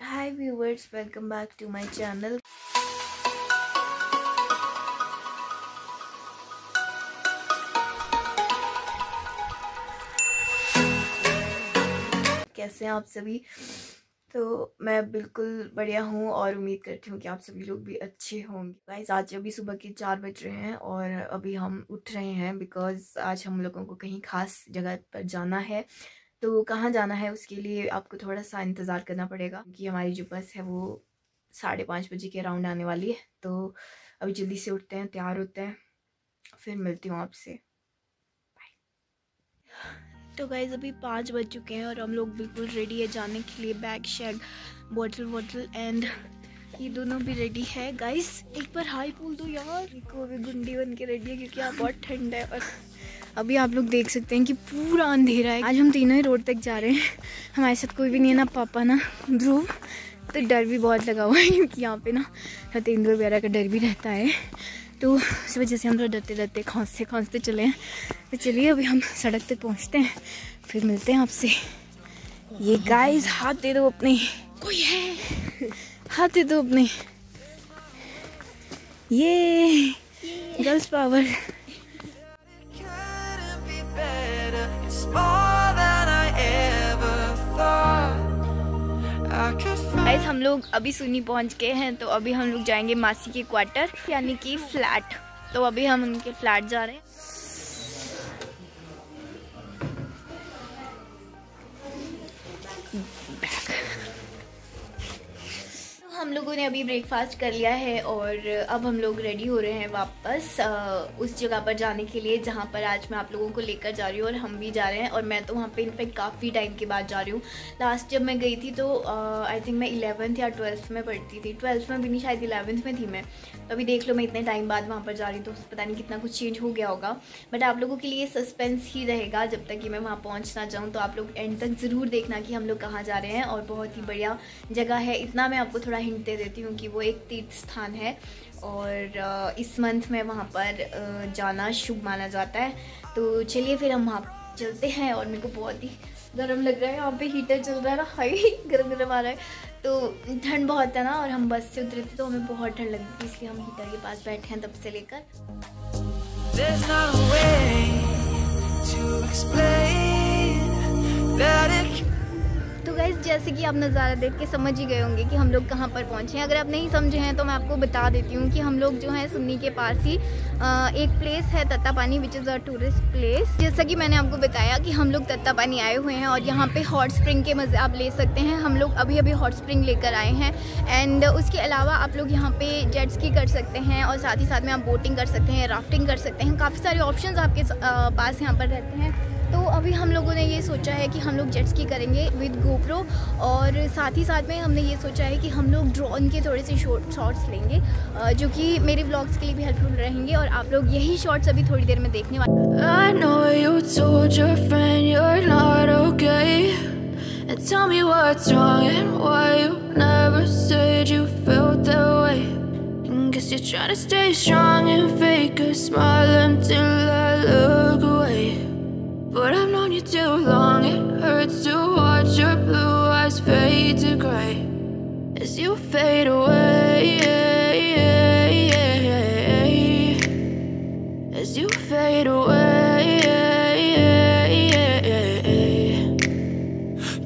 Hi viewers, welcome back to my channel. कैसे हैं आप सभी तो मैं बिल्कुल बढ़िया हूँ और उम्मीद करती हूँ कि आप सभी लोग भी अच्छे होंगे। गाइस आज अभी सुबह के चार बज रहे हैं और अभी हम उठ रहे हैं बिकॉज़ आज हम लोगों को कहीं खास जगह पर जाना है। तो कहाँ जाना है उसके लिए आपको थोड़ा सा इंतज़ार करना पड़ेगा क्योंकि हमारी जो बस है वो साढ़े पाँच बजे के अराउंड आने वाली है। तो अभी जल्दी से उठते हैं, तैयार होते हैं। फिर मिलती हूँ आपसे। तो गाइज़ अभी पाँच बज चुके हैं और हम लोग बिल्कुल रेडी है जाने के लिए। बैग शैग बॉटल वॉटल एंड ये दोनों भी रेडी है। गाइस एक बार हाई बोल दो यार। को भी गुंडी बन के रेडी है क्योंकि यहाँ बहुत ठंड है और अभी आप लोग देख सकते हैं कि पूरा अंधेरा है। आज हम तीनों ही रोड तक जा रहे हैं। हमारे साथ कोई भी नहीं है ना पापा ना ध्रुव। तो डर भी बहुत लगा हुआ है क्योंकि यहाँ पे ना सतेंद्र वगैरह का डर भी रहता है। तो उस वजह से हम थोड़ा डरते डरते खांसते खांसते चले हैं। तो चलिए अभी हम सड़क तक पहुँचते हैं। फिर मिलते हैं आपसे। ये गाइस हाथ दे दो अपने। कोई है? हाथ दे दो अपने। ये गर्ल्स पावर लोग अभी सुनी पहुँच गए हैं तो अभी हम लोग जाएँगे मासी के क्वार्टर यानी कि फ्लैट तो अभी हम उनके फ्लैट जा रहे हैं। हम लोगों ने अभी ब्रेकफास्ट कर लिया है और अब हम लोग रेडी हो रहे हैं वापस उस जगह पर जाने के लिए जहाँ पर आज मैं आप लोगों को लेकर जा रही हूँ और हम भी जा रहे हैं और मैं तो वहाँ पे इनफेक्ट काफ़ी टाइम के बाद जा रही हूँ। लास्ट जब मैं गई थी तो आई थिंक मैं इलेवंथ या ट्वेल्थ में पढ़ती थी। ट्वेल्थ में भी नहीं, शायद इलेवंथ में थी मैं। तो अभी देख लो मैं इतने टाइम बाद वहाँ पर जा रही हूँ तो पता नहीं कितना कुछ चेंज हो गया होगा। बट आप लोगों के लिए सस्पेंस ही रहेगा जब तक कि मैं वहाँ पहुँच ना जाऊँ तो आप लोग एंड तक ज़रूर देखना कि हम लोग कहाँ जा रहे हैं और बहुत ही बढ़िया जगह है। इतना मैं आपको थोड़ा दे देती हूँ कि वो एक तीर्थ स्थान है और इस मंथ में वहाँ पर जाना शुभ माना जाता है। तो चलिए फिर हम वहाँ चलते हैं और मेरे को बहुत ही गर्म लग रहा है। यहाँ पे हीटर चल रहा है ना हाई गर्म गर्म आ रहा है। तो ठंड बहुत है ना और हम बस से उतरे थे तो हमें बहुत ठंड लगी थी, इसलिए हम हीटर के पास बैठे हैं तब से लेकर। जैसे कि आप नज़ारा देख के समझ ही गए होंगे कि हम लोग कहाँ पर पहुँचे हैं। अगर आप नहीं समझे हैं तो मैं आपको बता देती हूँ कि हम लोग जो हैं सुन्नी के पास ही एक प्लेस है Tatta Pani which is a tourist place जैसा कि मैंने आपको बताया कि हम लोग तत्ता पानी आए हुए हैं और यहाँ पे हॉट स्प्रिंग के मज़े आप ले सकते हैं। हम लोग अभी अभी हॉट स्प्रिंग लेकर आए हैं एंड उसके अलावा आप लोग यहाँ पे जेट स्की कर सकते हैं और साथ ही साथ में आप बोटिंग कर सकते हैं राफ्टिंग कर सकते हैं। काफ़ी सारे ऑप्शन आपके पास यहाँ पर रहते हैं। तो अभी हम लोगों ने ये सोचा है कि हम लोग जेट्स की करेंगे विद गोप्रो और साथ ही साथ में हमने ये सोचा है कि हम लोग ड्रोन के थोड़े से शॉट्स लेंगे जो कि मेरे ब्लॉग्स के लिए भी हेल्पफुल रहेंगे और आप लोग यही शॉर्ट्स अभी थोड़ी देर में देखने वाले Tell you're trying to stay strong and fake a smile until I look away.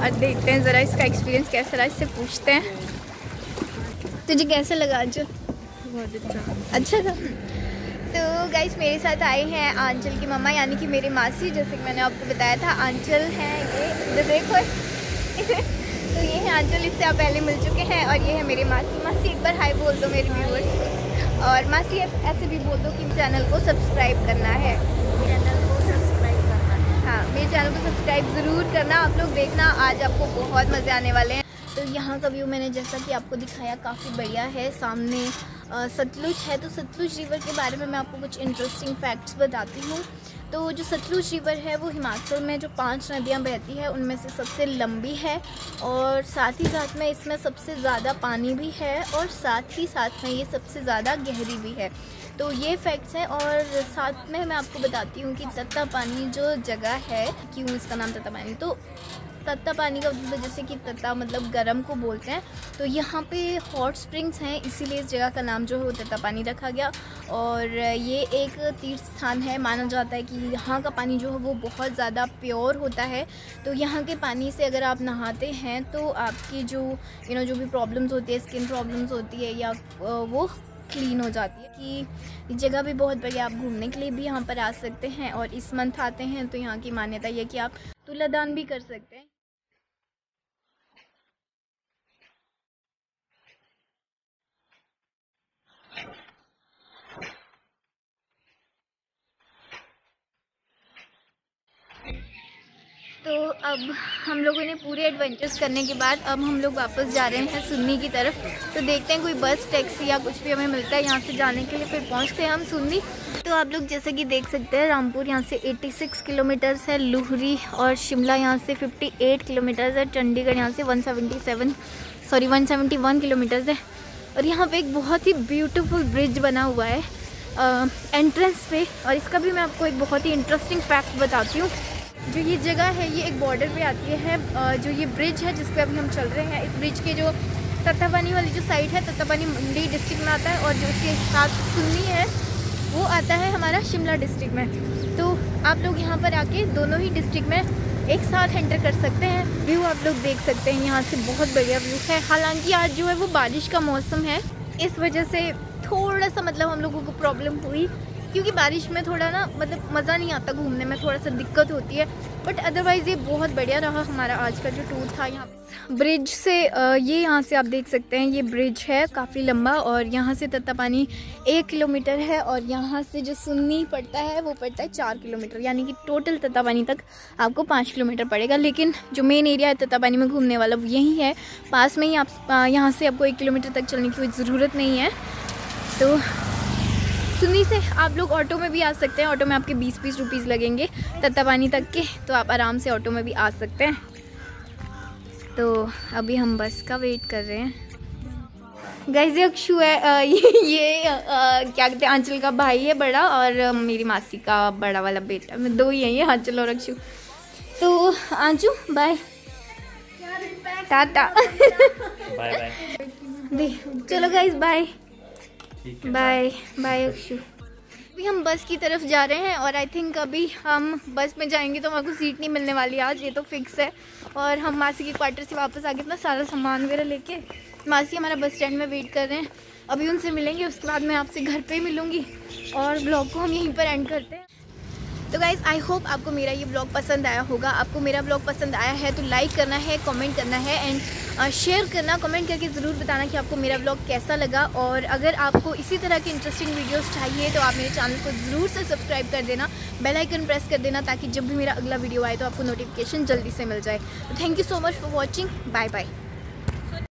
और देखते हैं ज़रा इसका एक्सपीरियंस कैसा रहा इससे पूछते हैं। तुझे कैसा लगा आज? बहुत अच्छा। अच्छा था। तो गाइस मेरे साथ आए हैं आंचल की मम्मा यानी कि मेरी मासी जैसे कि मैंने आपको बताया था आंचल है ये। इधर देखो। तो ये है आंचल इससे आप पहले मिल चुके हैं और ये है मेरी मासी। मासी एक बार हाई बोल दो मेरे व्यूवर्स को और मासी ऐसे भी बोल दो कि चैनल को सब्सक्राइब करना है चैनल को सब्सक्राइब करना है हाँ मेरे चैनल को सब्सक्राइब ज़रूर करना। आप लोग देखना, आज आपको बहुत मज़े आने वाले हैं। तो यहाँ का व्यू मैंने जैसा कि आपको दिखाया, काफ़ी बढ़िया है। सामने सतलुज है। तो सतलुज रिवर के बारे में मैं आपको कुछ इंटरेस्टिंग फैक्ट्स बताती हूँ। तो जो सतलुज रिवर है, वो हिमाचल में जो पाँच नदियाँ बहती है, उनमें से सबसे लंबी है और साथ ही साथ में इसमें सबसे ज़्यादा पानी भी है और साथ ही साथ में ये सबसे ज़्यादा गहरी भी है। तो ये फैक्ट्स हैं और साथ में मैं आपको बताती हूँ कि तत्ता पानी जो जगह है, क्यों इसका नाम तत्ता पानी? तो तत्ता पानी का मतलब जैसे कि तत्ता मतलब गर्म को बोलते हैं। तो यहाँ पे हॉट स्प्रिंग्स हैं, इसीलिए इस जगह का नाम जो है वो तत्ता पानी रखा गया। और ये एक तीर्थ स्थान है, माना जाता है कि यहाँ का पानी जो है वो बहुत ज़्यादा प्योर होता है। तो यहाँ के पानी से अगर आप नहाते हैं तो आपकी जो यू नो जो भी प्रॉब्लम्स होती है स्किन प्रॉब्लम्स होती है, या वो क्लीन हो जाती है कि जगह भी बहुत बढ़िया, आप घूमने के लिए भी यहाँ पर आ सकते हैं और इस मंथ आते हैं तो यहाँ की मान्यता यह कि आप तुलादान भी कर सकते हैं। तो अब हम लोगों ने पूरे एडवेंचर्स करने के बाद अब हम लोग वापस जा रहे हैं सुन्नी की तरफ़। तो देखते हैं कोई बस टैक्सी या कुछ भी हमें मिलता है यहाँ से जाने के लिए, फिर पहुँचते हैं हम सुन्नी। तो आप लोग जैसे कि देख सकते हैं, रामपुर यहाँ से 86 किलोमीटर्स है, लुहरी और शिमला यहाँ से 58 किलोमीटर्स है, चंडीगढ़ यहाँ से 177 सॉरी 171 किलोमीटर्स है। और यहाँ पे एक बहुत ही ब्यूटीफुल ब्रिज बना हुआ है एंट्रेंस पे। और इसका भी मैं आपको एक बहुत ही इंटरेस्टिंग फैक्ट बताती हूँ। जो ये जगह है, ये एक बॉर्डर पे आती है जो ये ब्रिज है जिस पे अभी हम चल रहे हैं, इस ब्रिज के जो तत्तापानी वाली जो साइड है, तत्तापानी मंडी डिस्ट्रिक्ट में आता है और जो इसके साथ सुन्नी है, वो आता है हमारा शिमला डिस्ट्रिक्ट में। तो आप लोग यहाँ पर आके दोनों ही डिस्ट्रिक्ट में एक साथ एंटर कर सकते हैं। व्यू आप लोग देख सकते हैं, यहाँ से बहुत बढ़िया व्यू है। हालाँकि आज जो है वो बारिश का मौसम है, इस वजह से थोड़ा सा मतलब हम लोगों को प्रॉब्लम हुई। क्योंकि बारिश में थोड़ा ना मतलब मज़ा नहीं आता घूमने में, थोड़ा सा दिक्कत होती है। बट अदरवाइज़ ये बहुत बढ़िया रहा हमारा आज का जो टूर था यहाँ ब्रिज से ये यहाँ से आप देख सकते हैं, ये ब्रिज है, काफ़ी लंबा और यहाँ से तत्तापानी एक किलोमीटर है और यहाँ से जो सुन्नी पड़ता है, वो पड़ता है चार किलोमीटर, यानी कि टोटल तत्तापानी तक आपको पाँच किलोमीटर पड़ेगा। लेकिन जो मेन एरिया है तत्तापानी में घूमने वाला, वो यही है। पास में ही आप यहाँ से आपको एक किलोमीटर तक चलने की कोई ज़रूरत नहीं है। तो सुन्नी से आप लोग ऑटो में भी आ सकते हैं। ऑटो में आपके बीस बीस रुपीज़ लगेंगे तत्तापानी तक के तो आप आराम से ऑटो में भी आ सकते हैं। तो अभी हम बस का वेट कर रहे हैं। गैस ये अक्षु है अ, ये, ये अ, क्या कहते हैं आंचल का भाई है बड़ा और मेरी मासी का बड़ा वाला बेटा। मैं दो ही हैं ये आंचल और अक्षु। तो Aanchu bye tata. Bye bye चलो guys bye bye bye Akshu अभी हम बस की तरफ़ जा रहे हैं और आई थिंक अभी हम बस में जाएँगे तो हमारे को सीट नहीं मिलने वाली आज ये तो फिक्स है। और हम मासी के क्वार्टर से वापस आके अपना सारा सामान वगैरह लेके मासी हमारा बस स्टैंड में वेट कर रहे हैं। अभी उनसे मिलेंगे उसके बाद मैं आपसे घर पे ही मिलूँगी और ब्लॉग को हम यहीं पर एंड करते हैं। तो गाइज़ आई होप आपको मेरा ये ब्लॉग पसंद आया होगा। आपको मेरा ब्लॉग पसंद आया है तो लाइक करना है कमेंट करना है एंड शेयर करना कमेंट करके ज़रूर बताना कि आपको मेरा ब्लॉग कैसा लगा। और अगर आपको इसी तरह की इंटरेस्टिंग वीडियोस चाहिए तो आप मेरे चैनल को ज़रूर से सब्सक्राइब कर देना। बेल आइकन प्रेस कर देना ताकि जब भी मेरा अगला वीडियो आए तो आपको नोटिफिकेशन जल्दी से मिल जाए। तो thank you so much for watching bye bye